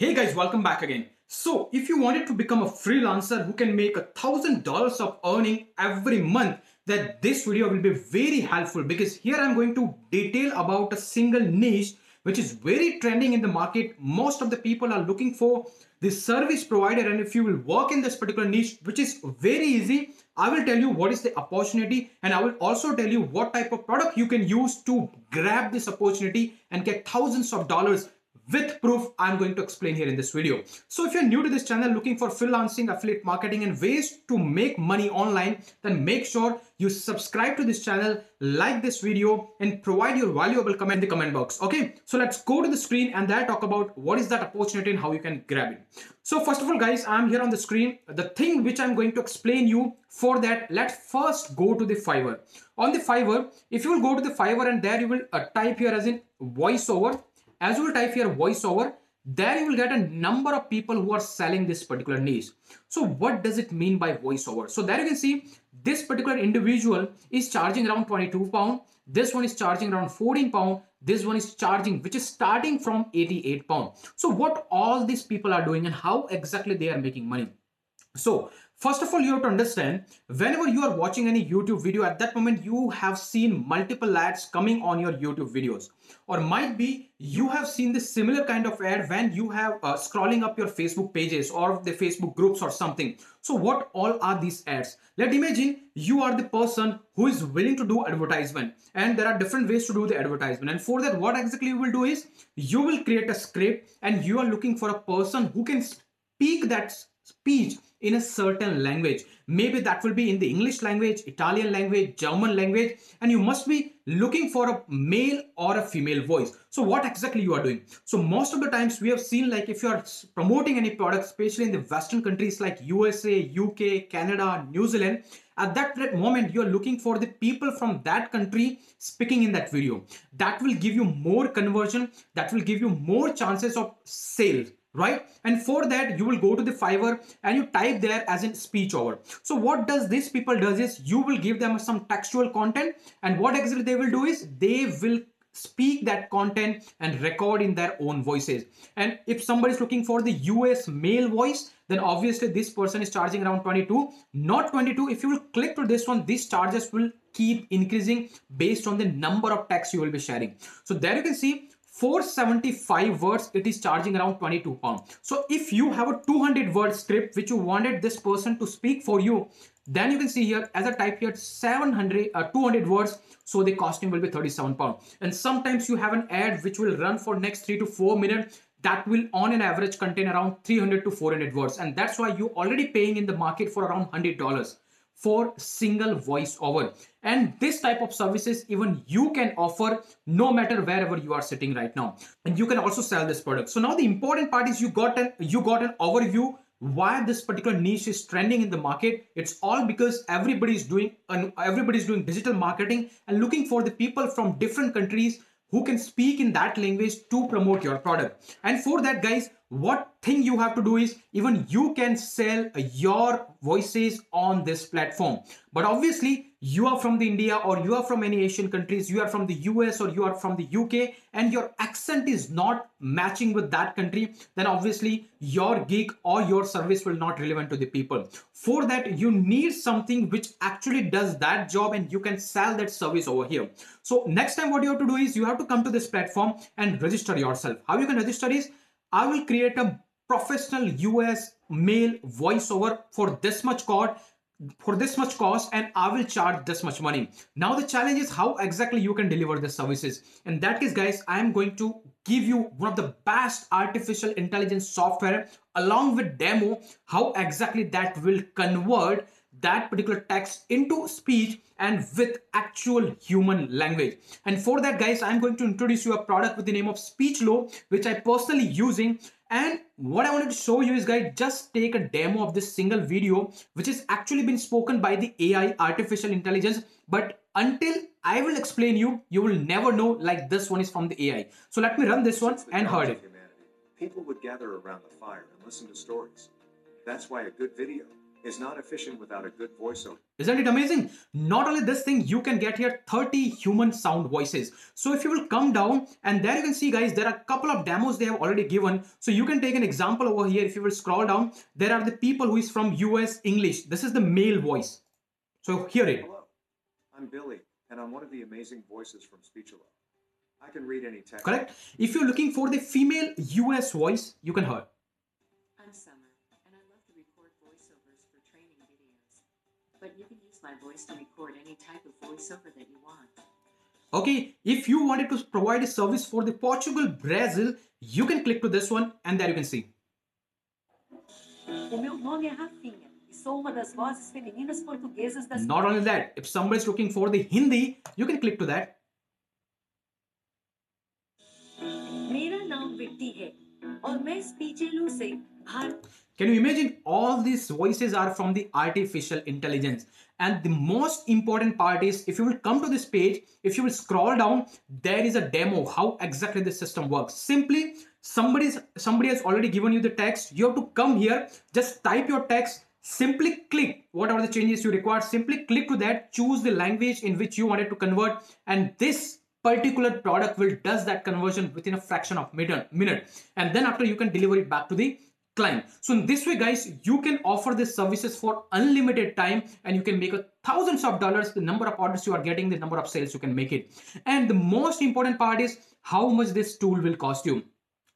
Hey guys, welcome back again. So, if you wanted to become a freelancer who can make a thousand dollars of earning every month, then this video will be very helpful because here I'm going to detail about a single niche which is very trending in the market. Most of the people are looking for this service provider, and if you will work in this particular niche, which is very easy, I will tell you what is the opportunity, and I will also tell you what type of product you can use to grab this opportunity and get thousands of dollars with proof I'm going to explain here in this video. So if you're new to this channel looking for freelancing, affiliate marketing and ways to make money online, then make sure you subscribe to this channel, like this video and provide your valuable comment in the comment box. Okay, so let's go to the screen and then talk about what is that opportunity and how you can grab it. So first of all guys, I'm here on the screen. The thing which I'm going to explain you for that, let's first go to the Fiverr. On the Fiverr, if you will go to the Fiverr and there you will uh, type here as in voiceover as you will type here voiceover, there you will get a number of people who are selling this particular niche. So what does it mean by voiceover? So there you can see this particular individual is charging around 22 pound. This one is charging around 14 pound. This one is charging, which is starting from 88 pound. So what all these people are doing and how exactly they are making money. So First of all, you have to understand whenever you are watching any YouTube video, at that moment you have seen multiple ads coming on your YouTube videos. Or might be you have seen this similar kind of ad when you have uh, scrolling up your Facebook pages or the Facebook groups or something. So what all are these ads? Let imagine you are the person who is willing to do advertisement and there are different ways to do the advertisement. And for that, what exactly you will do is you will create a script and you are looking for a person who can speak that speech in a certain language. Maybe that will be in the English language, Italian language, German language, and you must be looking for a male or a female voice. So what exactly you are doing? So most of the times we have seen like if you are promoting any product, especially in the Western countries like USA, UK, Canada, New Zealand, at that moment you are looking for the people from that country speaking in that video. That will give you more conversion, that will give you more chances of sales right? And for that you will go to the fiverr and you type there as in speech over so what does this people does is you will give them some textual content and what exactly they will do is they will speak that content and record in their own voices. And if somebody is looking for the us male voice then obviously this person is charging around 22 not 22 if you will click to this one these charges will keep increasing based on the number of texts you will be sharing. So there you can see 475 words it is charging around 22 pound so if you have a 200 word script which you wanted this person to speak for you then you can see here as a type here 700 uh, 200 words so the costing will be 37 pound and sometimes you have an ad which will run for next 3 to 4 minutes that will on an average contain around 300 to 400 words. And that's why you already paying in the market for around 100 dollars for single voice over. And this type of services even you can offer no matter wherever you are sitting right now. And you can also sell this product. So now the important part is you got an you got an overview why this particular niche is trending in the market. It's all because everybody is doing and everybody is doing digital marketing and looking for the people from different countries who can speak in that language to promote your product. And for that guys what thing you have to do is even you can sell uh, your voices on this platform. But obviously you are from the india or you are from any asian countries you are from the us or you are from the uk and your accent is not matching with that country then obviously your gig or your service will not relevant to the people. For that you need something which actually does that job and you can sell that service over here. So next time what you have to do is you have to come to this platform and register yourself. How you can register is I will create a professional US male voiceover for this much cost for this much cost and I will charge this much money. Now the challenge is how exactly you can deliver the services. In that case guys, I am going to give you one of the best artificial intelligence software along with demo how exactly that will convert that particular text into speech and with actual human language. And for that guys, I'm going to introduce you a product with the name of Speechelo, which I personally using. And what I wanted to show you is guys, just take a demo of this single video, which has actually been spoken by the AI artificial intelligence. But until I will explain you, you will never know like this one is from the AI. So let me run this one and heard it. People would gather around the fire and listen to stories. That's why a good video is not efficient without a good voiceover. Isn't it amazing? Not only this thing, you can get here 30 human sound voices. So if you will come down and there you can see guys, there are a couple of demos they have already given. So you can take an example over here. If you will scroll down, there are the people who is from US English. This is the male voice. So hear it. Hello, I'm Billy, and I'm one of the amazing voices from Speechelo. I can read any text. Correct? If you're looking for the female US voice, you can hear. I'm Summer, But you can use my voice to record any type of voiceover that you want. Okay, if you wanted to provide a service for the Portugal, Brazil, you can click to this one and there you can see. O meu nome é Rafinha sou uma das vozes femininas portuguesas das Not only that, if somebody is looking for the Hindi, you can click to that. Can you imagine all these voices are from the artificial intelligence? And the most important part is if you will come to this page, if you will scroll down, there is a demo how exactly the system works. Simply somebody's somebody has already given you the text. You have to come here, just type your text, simply click what are the changes you require, simply click to that, choose the language in which you wanted to convert, and this particular product will does that conversion within a fraction of minute. And then after you can deliver it back to the client. So in this way, guys, you can offer these services for unlimited time and you can make a thousands of dollars. The number of orders you are getting, the number of sales you can make it. And the most important part is how much this tool will cost you.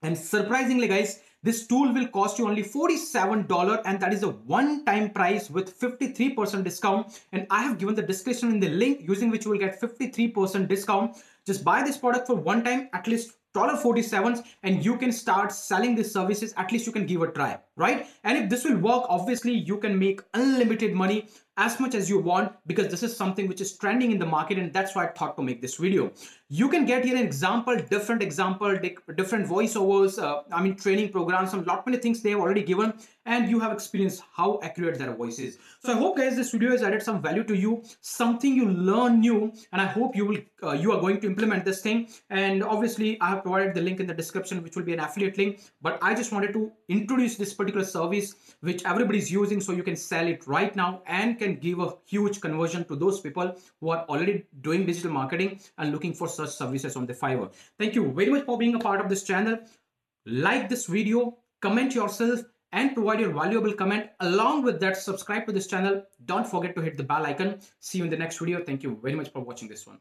And surprisingly, guys, this tool will cost you only $47 and that is a one-time price with 53% discount. And I have given the description in the link using which you will get 53% discount. Just buy this product for one time, at least $47 and you can start selling these services at least you can give a try right? And if this will work obviously you can make unlimited money as much as you want because this is something which is trending in the market and that's why I thought to make this video. You can get here an example, different example, different voiceovers, uh, I mean training programs, some lot many things they have already given and you have experienced how accurate their voice is. So I hope guys this video has added some value to you, something you learn new and I hope you will uh, you are going to implement this thing and obviously I have provided the link in the description which will be an affiliate link but I just wanted to introduce this particular service which everybody is using so you can sell it right now and can give a huge conversion to those people who are already doing digital marketing and looking for such services on the Fiverr. Thank you very much for being a part of this channel. Like this video, comment yourself and provide your valuable comment. Along with that, subscribe to this channel. Don't forget to hit the bell icon. See you in the next video. Thank you very much for watching this one.